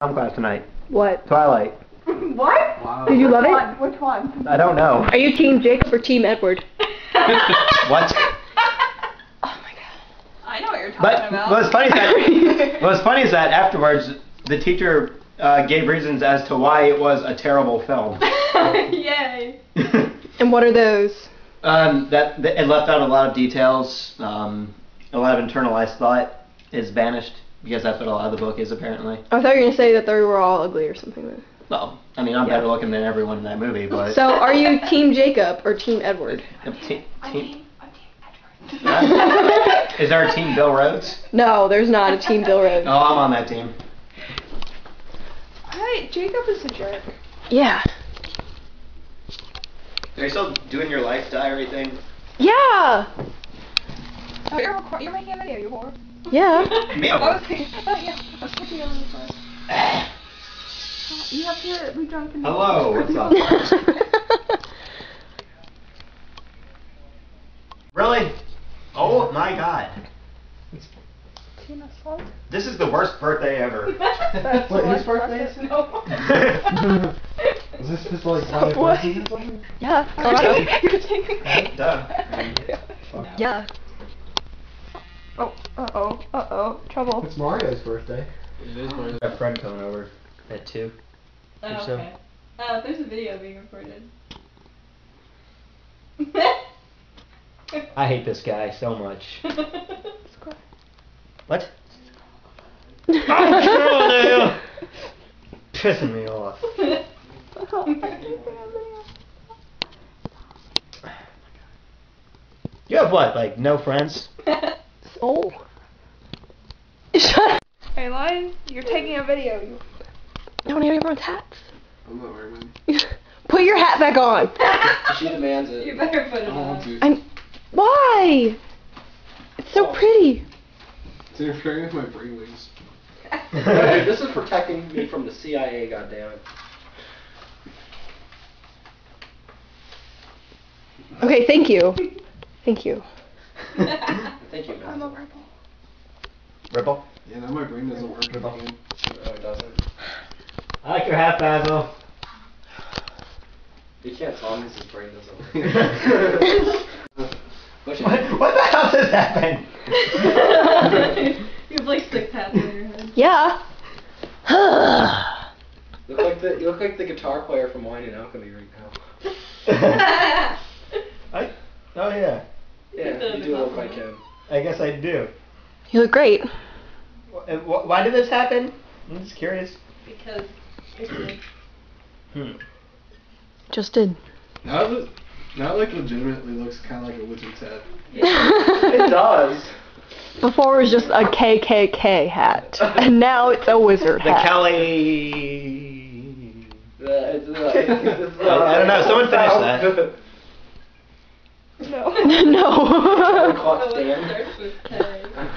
prom class tonight. What? Twilight. What? Wow. Did you love Which it? one? Which one? I don't know. Are you Team Jacob or Team Edward? What? Oh my god. I know what you're talking But about. what's funny is that what's funny is that afterwards the teacher uh, gave reasons as to why it was a terrible film. Yay. And what are those? um, that, that it left out a lot of details. Um, a lot of internalized thought is banished because that's what a lot of the book is apparently. I thought you were gonna say that they were all ugly or something. Well, I mean I'm Yeah. better looking than everyone in that movie, but So are you Team Jacob or Team Edward? Te- I'm te- team, I'm team Edward. Huh? is there a team Bill Rhodes? No, there's not a Team Bill Rhodes. Oh, I'm on that team. Hi, Jacob is a jerk. Yeah. Are you still doing your life diary thing? Yeah. Oh, you're, record- you're making a video, you whore. Yeah. Me, I was thinking, oh yeah, I was thinking on the phone. You have to be drunk and Hello, what's up? Really? Oh my god. This is the worst birthday ever. That's what whose birthday is? No. Is this just like five What? places or something? yeah. Colorado. you're taking- Duh. Yeah. Oh, uh-oh, uh-oh, trouble. It's Mario's birthday. It is my A friend coming over at two. Oh, so. okay. Oh, there's a video being recorded. I hate this guy so much. What? I'm Pissing me off. You have what? Like no friends? oh. Shut. Hey, Lion, you're taking a video. You I don't have everyone's hats. I'm not wearing mine. Put your hat back on. She demands it. You better put it I on. to. I'm. Why? It's so oh. pretty. It's interfering with my brainwaves. Hey, this is protecting me from the CIA, goddammit. Okay, thank you. Thank you. Thank you, I'm a rebel. Ripple? Yeah, now my brain doesn't work again. No, it doesn't. I like your hat, Basil. You can't tell him 'cause his brain doesn't work. It. What, what the hell just happened? you have like six hats on your head. Yeah. Look like the you look like the guitar player from Wine and Alchemy right now. I, oh yeah, Yeah, you do look like him. I guess I do. You look great. Wh- wh- Why did this happen? I'm just curious. because it's. Hmm. Just did. Now it, now like legitimately looks kind of like a wizard's hat. It does. Before it was just a KKK hat, and now it's a wizard The hat. Kelly. The, it's, it's, it's, I- I don't know, someone finish that. No. no.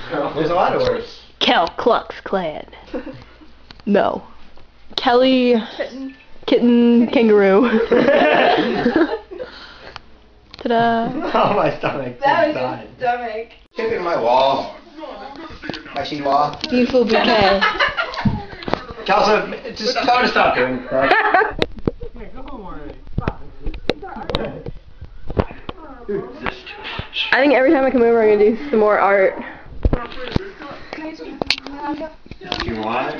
Clock it stand. starts with K. There's a lot of words. Kel Klux Klan. No. Kelly Kitten. Kitten Kangaroo. Ta-da. oh my stomach. That was died. your stomach. Chicken in my wall. Actually, wall. Beautiful bouquet. Kelso, just tell her to stop doing that. I think every time I come over, I'm gonna do some more art. Do you want?